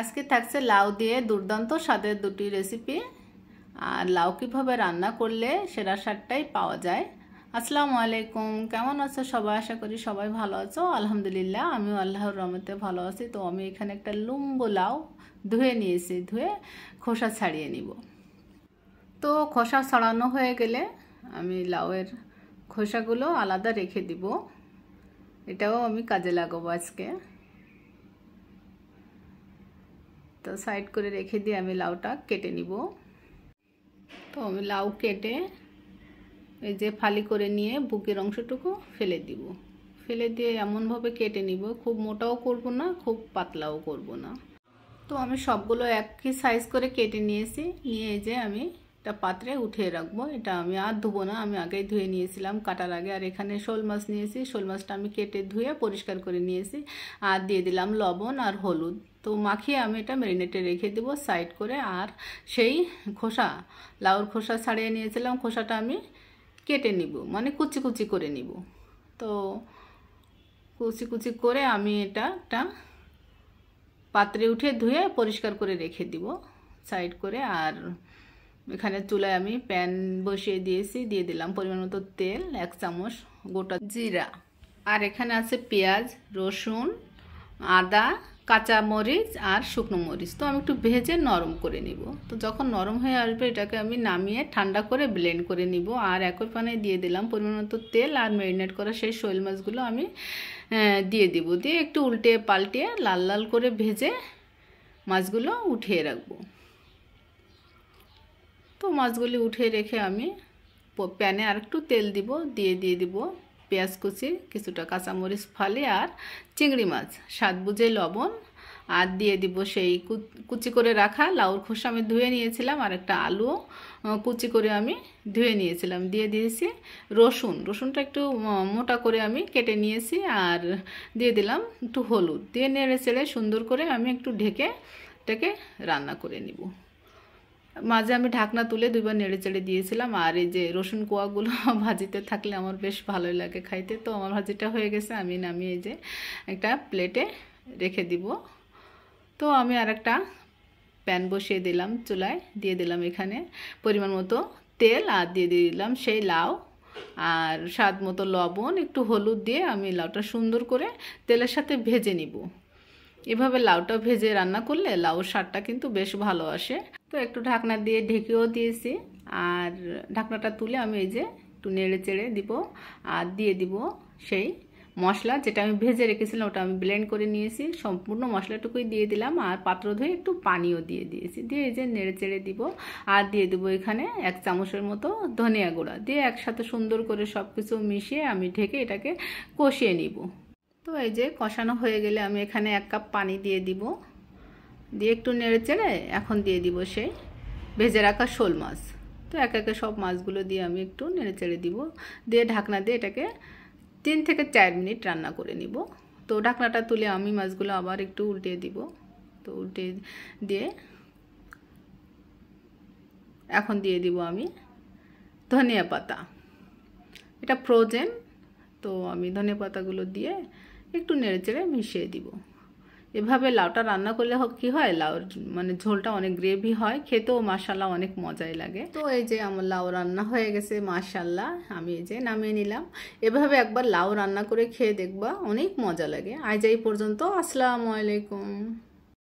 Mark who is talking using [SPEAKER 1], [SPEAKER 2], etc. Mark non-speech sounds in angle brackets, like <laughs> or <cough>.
[SPEAKER 1] আজকে থাকছে লাউ দিয়ে দুর্দান্ত স্বাদের দুটি রেসিপি আর লাউ কীভাবে রান্না করলে সেরা স্বাদটাই পাওয়া যায়। আসসালামু আলাইকুম, কেমন আছো সবাই? আশা করি সবাই ভালো আছো। আলহামদুলিল্লাহ, আমিও আল্লাহর রহমতে ভালো আছি। তো আমি এখানে একটা লুম্বো লাউ ধুয়ে নিয়েছি, ধুয়ে খোসা ছাড়িয়ে নিব। তো খোসা ছাড়ানো হয়ে গেলে আমি লাউয়ের খোসাগুলো আলাদা রেখে দিব। এটাও আমি কাজে লাগাবো আজকে। তো সাইড করে রেখে দিয়ে আমি লাউটা কেটে নিব। তো আমি লাউ কেটে এই যে ফালি করে নিয়ে বুকের অংশটুকু ফেলে দিব। ফেলে দিয়ে এমনভাবে কেটে নিব, খুব মোটাও করব না, খুব পাতলাও করব না। তো আমি সবগুলো একই সাইজ করে কেটে নিয়েছি, নিয়ে যে আমি একটা পাত্রে উঠিয়ে রাখব। এটা আমি আর ধুবো না, আমি আগেই ধুয়ে নিয়েছিলাম কাটার আগে। আর এখানে শোল মাছ নিয়েছি, শোল মাছটা আমি কেটে ধুয়ে পরিষ্কার করে নিয়েছি। আর দিয়ে দিলাম লবণ আর হলুদ। তো মাখিয়ে আমি এটা ম্যারিনেটে রেখে দেব সাইড করে। আর সেই খোসা, লাউর খোসা ছাড়িয়ে নিয়েছিলাম। খোসাটা আমি কেটে নিব মানে কুচি কুচি করে নিব। তো কুচি কুচি করে আমি এটা একটা পাত্রে উঠে ধুয়ে পরিষ্কার করে রেখে দিব। সাইড করে আর এখানে চুলায় আমি প্যান বসিয়ে দিয়েছি, দিয়ে দিলাম পরিমাণ মতো তেল, এক চামচ গোটা জিরা। আর এখানে আছে পেঁয়াজ, রসুন, আদা, কাঁচা মরিচ আর শুকনো মরিচ। তো আমি একটু ভেজে নরম করে নিব। তো যখন নরম হয়ে আসবে, এটাকে আমি নামিয়ে ঠান্ডা করে ব্লেন্ড করে নিব। আর একই পানে দিয়ে দিলাম পরিমাণ মতো তেল আর ম্যারিনেট করা সেই শৈল মাছগুলো আমি দিয়ে দিব। দিয়ে একটু উল্টে পাল্টে লাল লাল করে ভেজে মাছগুলো উঠিয়ে রাখব। তো মাছগুলি উঠে রেখে আমি প্যানে আর একটু তেল দিব, দিয়ে দিয়ে দিব পেঁয়াজ কুচি, কিছুটা কাঁচামরিচ ফালি আর চিংড়ি মাছ, স্বাদ বুঝে লবণ আর দিয়ে দিব সেই কুচি করে রাখা লাউর খোসা আমি ধুয়ে নিয়েছিলাম আর একটা আলু কুচি করে আমি ধুয়ে নিয়েছিলাম। দিয়ে দিয়েছি রসুন, রসুনটা একটু মোটা করে আমি কেটে নিয়েছি আর দিয়ে দিলাম একটু হলুদ। দিয়ে নেড়ে চেড়ে সুন্দর করে আমি একটু ঢেকে এটাকে রান্না করে নিব। মাঝে আমি ঢাকনা তুলে দুইবার নেড়ে চেড়ে দিয়েছিলাম, আর এই যে রসুন কোয়াগুলো <laughs> ভাজিতে থাকলে আমার বেশ ভালোই লাগে খাইতে। তো আমার ভাজিটা হয়ে গেছে, আমি নামিয়ে এই যে একটা প্লেটে রেখে দিব। তো আমি আর একটা প্যান বসিয়ে দিলাম চুলায়, দিয়ে দিলাম এখানে পরিমাণ মতো তেল, আর দিয়ে দিলাম সেই লাউ আর স্বাদ মতো লবণ, একটু হলুদ দিয়ে আমি লাউটা সুন্দর করে তেলের সাথে ভেজে নিব। এভাবে লাউটা ভেজে রান্না করলে লাউর স্বাদটা কিন্তু বেশ ভালো আসে। তো একটু ঢাকনা দিয়ে ঢেকেও দিয়েছি। আর ঢাকনাটা তুলে আমি এই যে একটু নেড়ে চেড়ে দিব আর দিয়ে দিব সেই মশলা যেটা আমি ভেজে রেখেছিলাম ওটা আমি ব্লেন্ড করে নিয়েছি। সম্পূর্ণ মশলাটুকুই দিয়ে দিলাম আর পাত্র ধুয়ে একটু পানিও দিয়ে দিয়েছি। দিয়ে এই যে নেড়ে চেড়ে দিব আর দিয়ে দেবো এখানে এক চামচের মতো ধনিয়া গুঁড়া। দিয়ে একসাথে সুন্দর করে সব কিছু মিশিয়ে আমি ঢেকে এটাকে কষিয়ে নিব। তো এই যে কষানো হয়ে গেলে আমি এখানে এক কাপ পানি দিয়ে দিব। দিয়ে একটু নেড়ে চেড়ে এখন দিয়ে দিব সেই ভেজে রাখা শোল মাছ। তো এক একে সব মাছগুলো দিয়ে আমি একটু নেড়ে চেড়ে দিব। দিয়ে ঢাকনা দিয়ে এটাকে তিন থেকে চার মিনিট রান্না করে নিব। তো ঢাকনাটা তুলে আমি মাছগুলো আবার একটু উল্টে দিব। তো উল্টে দিয়ে এখন দিয়ে দিব আমি ধনিয়া পাতা। এটা ফ্রোজেন তো আমি ধনিয়া পাতাগুলো দিয়ে একটু নেড়েচেড়ে মিশিয়ে দিব। এভাবে লাউটা রান্না করলে কি হয়? লাউর মানে ঝোলটা অনেক গ্রেভি হয়, খেতেও মাসাল্লাহ অনেক মজাই লাগে। তো এই যে আমার লাউ রান্না হয়ে গেছে মাসাল্লাহ আমি এই যে নামিয়ে নিলাম। এভাবে একবার লাউ রান্না করে খেয়ে দেখবা অনেক মজা লাগে। আজ এই পর্যন্ত, আসসালামু আলাইকুম।